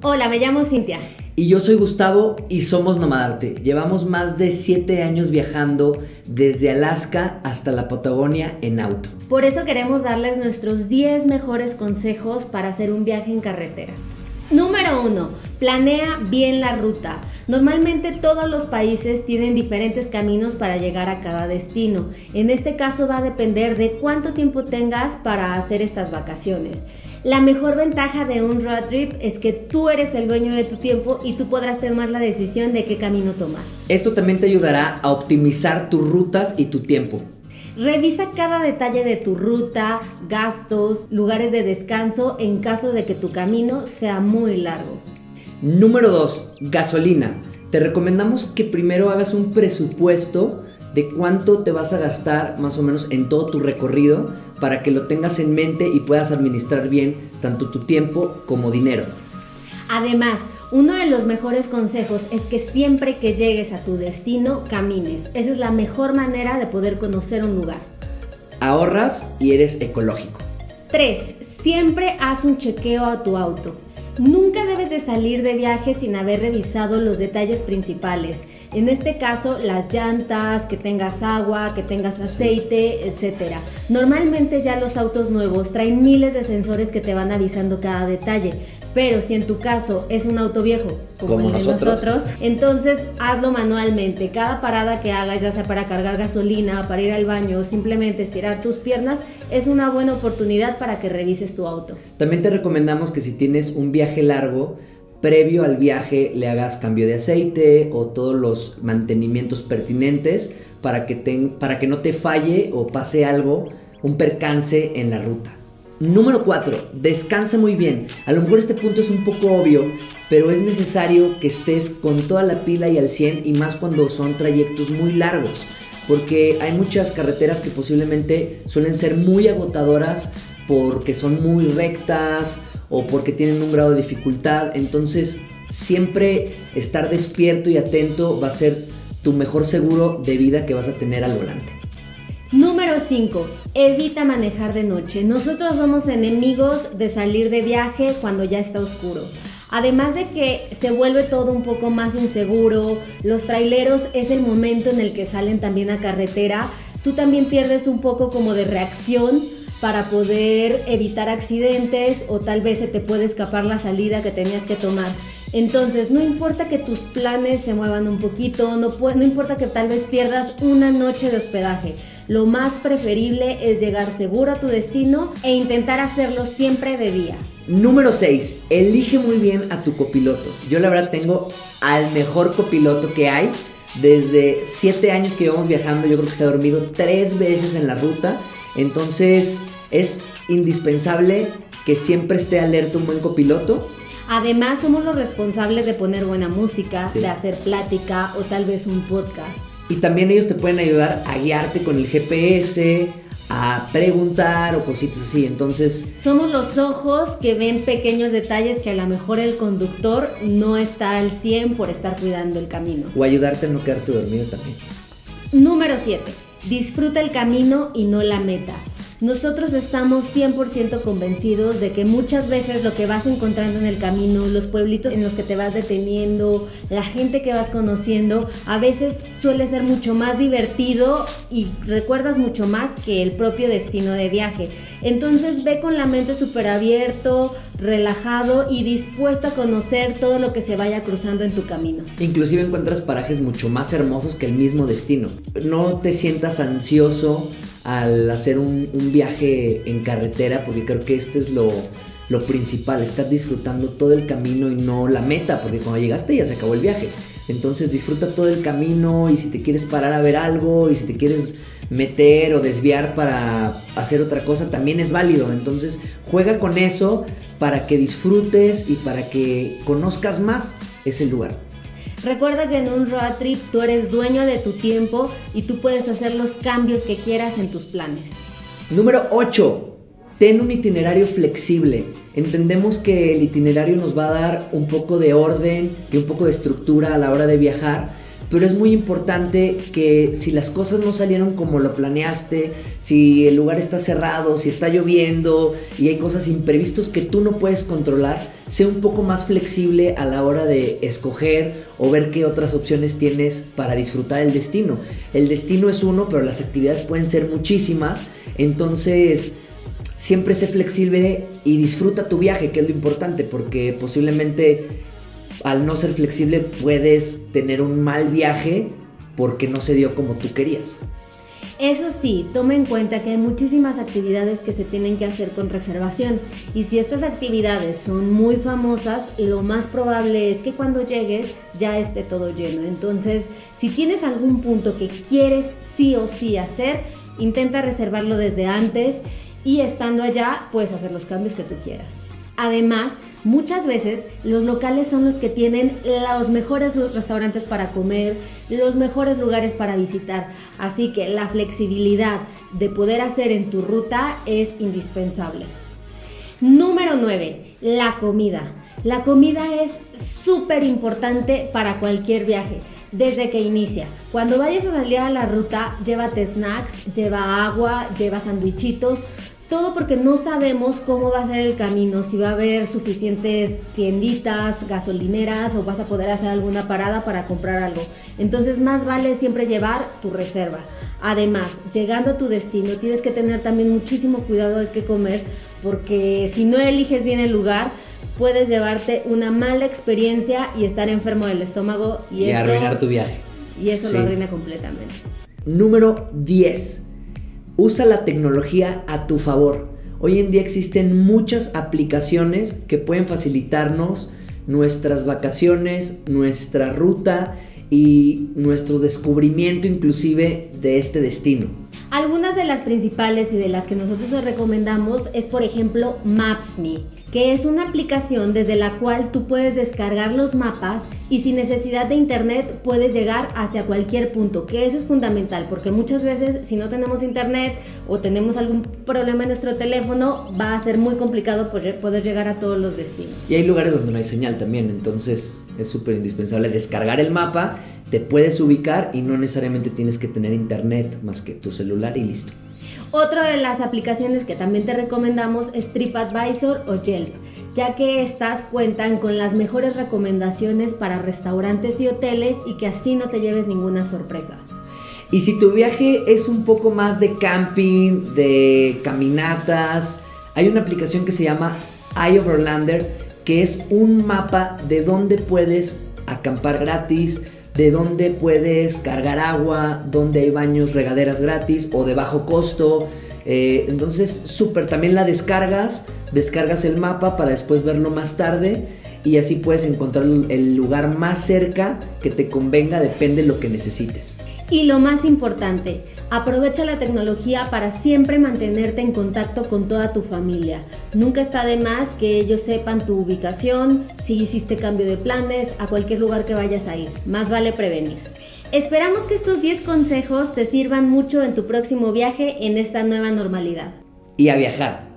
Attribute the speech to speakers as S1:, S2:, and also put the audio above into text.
S1: Hola, me llamo Cintia.
S2: Y yo soy Gustavo y somos Nomadarte. Llevamos más de 7 años viajando desde Alaska hasta la Patagonia en auto.
S1: Por eso queremos darles nuestros 10 mejores consejos para hacer un viaje en carretera. Número 1. Planea bien la ruta. Normalmente todos los países tienen diferentes caminos para llegar a cada destino. En este caso va a depender de cuánto tiempo tengas para hacer estas vacaciones. La mejor ventaja de un road trip es que tú eres el dueño de tu tiempo y tú podrás tomar la decisión de qué camino tomar.
S2: Esto también te ayudará a optimizar tus rutas y tu tiempo.
S1: Revisa cada detalle de tu ruta, gastos, lugares de descanso en caso de que tu camino sea muy largo.
S2: Número 2. Gasolina. Te recomendamos que primero hagas un presupuesto de cuánto te vas a gastar más o menos en todo tu recorrido para que lo tengas en mente y puedas administrar bien tanto tu tiempo como dinero.
S1: Además, uno de los mejores consejos es que siempre que llegues a tu destino, camines. Esa es la mejor manera de poder conocer un lugar.
S2: Ahorras y eres ecológico.
S1: 3. Siempre haz un chequeo a tu auto. Nunca debes de salir de viaje sin haber revisado los detalles principales. En este caso, las llantas, que tengas agua, que tengas aceite, etc. Normalmente ya los autos nuevos traen miles de sensores que te van avisando cada detalle, pero si en tu caso es un auto viejo, como, el de nosotros. entonces hazlo manualmente. Cada parada que hagas, ya sea para cargar gasolina, para ir al baño o simplemente estirar tus piernas, es una buena oportunidad para que revises tu auto.
S2: También te recomendamos que si tienes un viaje largo, previo al viaje le hagas cambio de aceite o todos los mantenimientos pertinentes para que, para que no te falle o pase algo, un percance en la ruta. Número 4. Descansa muy bien. A lo mejor este punto es un poco obvio, pero es necesario que estés con toda la pila y al 100 y más cuando son trayectos muy largos, porque hay muchas carreteras que posiblemente suelen ser muy agotadoras porque son muy rectas o porque tienen un grado de dificultad. Entonces, siempre estar despierto y atento va a ser tu mejor seguro de vida que vas a tener al volante.
S1: Número 5. Evita manejar de noche. Nosotros somos enemigos de salir de viaje cuando ya está oscuro. Además de que se vuelve todo un poco más inseguro, los traileros es el momento en el que salen también a carretera, tú también pierdes un poco como de reacción para poder evitar accidentes o tal vez se te puede escapar la salida que tenías que tomar. Entonces, no importa que tus planes se muevan un poquito, no, no importa que tal vez pierdas una noche de hospedaje. Lo más preferible es llegar seguro a tu destino e intentar hacerlo siempre de día.
S2: Número 6. Elige muy bien a tu copiloto. Yo la verdad tengo al mejor copiloto que hay. Desde 7 años que llevamos viajando, yo creo que se ha dormido 3 veces en la ruta. Entonces, es indispensable que siempre esté alerta un buen copiloto
S1: Además, somos los responsables de poner buena música, de hacer plática o tal vez un podcast.
S2: Y también ellos te pueden ayudar a guiarte con el GPS, a preguntar o cositas así. Entonces,
S1: somos los ojos que ven pequeños detalles que a lo mejor el conductor no está al 100 por estar cuidando el camino.
S2: O ayudarte a no quedarte dormido también.
S1: Número 7. Disfruta el camino y no la meta. Nosotros estamos 100% convencidos de que muchas veces lo que vas encontrando en el camino, los pueblitos en los que te vas deteniendo, la gente que vas conociendo, a veces suele ser mucho más divertido y recuerdas mucho más que el propio destino de viaje. Entonces ve con la mente súper abierto, relajado y dispuesto a conocer todo lo que se vaya cruzando en tu camino.
S2: Inclusive encuentras parajes mucho más hermosos que el mismo destino. No te sientas ansioso al hacer un, viaje en carretera, porque creo que este es lo, lo principal, estar disfrutando todo el camino y no la meta, porque cuando llegaste ya se acabó el viaje. Entonces disfruta todo el camino y si te quieres parar a ver algo y si te quieres meter o desviar para hacer otra cosa, también es válido. Entonces juega con eso para que disfrutes y para que conozcas más ese lugar.
S1: Recuerda que en un road trip tú eres dueño de tu tiempo y tú puedes hacer los cambios que quieras en tus planes.
S2: Número 8. Ten un itinerario flexible. Entendemos que el itinerario nos va a dar un poco de orden y un poco de estructura a la hora de viajar, pero es muy importante que si las cosas no salieron como lo planeaste, si el lugar está cerrado, si está lloviendo y hay cosas imprevistos que tú no puedes controlar, sea un poco más flexible a la hora de escoger o ver qué otras opciones tienes para disfrutar el destino. El destino es uno, pero las actividades pueden ser muchísimas, entonces siempre sé flexible y disfruta tu viaje, que es lo importante, porque posiblemente al no ser flexible puedes tener un mal viaje porque no se dio como tú querías.
S1: Eso sí, toma en cuenta que hay muchísimas actividades que se tienen que hacer con reservación y si estas actividades son muy famosas, lo más probable es que cuando llegues ya esté todo lleno. Entonces, si tienes algún punto que quieres sí o sí hacer, intenta reservarlo desde antes y estando allá puedes hacer los cambios que tú quieras. Además, muchas veces los locales son los que tienen los mejores restaurantes para comer, los mejores lugares para visitar. Así que la flexibilidad de poder hacer en tu ruta es indispensable. Número 9. La comida. La comida es súper importante para cualquier viaje, desde que inicia. Cuando vayas a salir a la ruta, llévate snacks, lleva agua, lleva sandwichitos, todo porque no sabemos cómo va a ser el camino, si va a haber suficientes tienditas, gasolineras o vas a poder hacer alguna parada para comprar algo. Entonces más vale siempre llevar tu reserva. Además, llegando a tu destino tienes que tener también muchísimo cuidado al que comer porque si no eliges bien el lugar, puedes llevarte una mala experiencia y estar enfermo del estómago y,
S2: arruinar tu viaje.
S1: Y eso lo arruina completamente.
S2: Número 10 Usa la tecnología a tu favor. Hoy en día existen muchas aplicaciones que pueden facilitarnos nuestras vacaciones, nuestra ruta y nuestro descubrimiento inclusive de este destino.
S1: Algunas de las principales y de las que nosotros les recomendamos es por ejemplo Maps.me que es una aplicación desde la cual tú puedes descargar los mapas y sin necesidad de internet puedes llegar hacia cualquier punto, que eso es fundamental, porque muchas veces si no tenemos internet o tenemos algún problema en nuestro teléfono, va a ser muy complicado poder, llegar a todos los destinos.
S2: Y hay lugares donde no hay señal también, entonces es súper indispensable descargar el mapa, te puedes ubicar y no necesariamente tienes que tener internet más que tu celular y listo.
S1: Otra de las aplicaciones que también te recomendamos es TripAdvisor o Yelp, ya que estas cuentan con las mejores recomendaciones para restaurantes y hoteles y que así no te lleves ninguna sorpresa.
S2: Y si tu viaje es un poco más de camping, de caminatas, hay una aplicación que se llama iOverlander, que es un mapa de dónde puedes acampar gratis, de dónde puedes cargar agua, dónde hay baños, regaderas gratis o de bajo costo. Eh, entonces, súper, también la descargas, descargas el mapa para después verlo más tarde y así puedes encontrar el lugar más cerca que te convenga, depende de lo que necesites.
S1: Y lo más importante, aprovecha la tecnología para siempre mantenerte en contacto con toda tu familia. Nunca está de más que ellos sepan tu ubicación, si hiciste cambio de planes, a cualquier lugar que vayas a ir. Más vale prevenir. Esperamos que estos 10 consejos te sirvan mucho en tu próximo viaje en esta nueva normalidad.
S2: Y a viajar.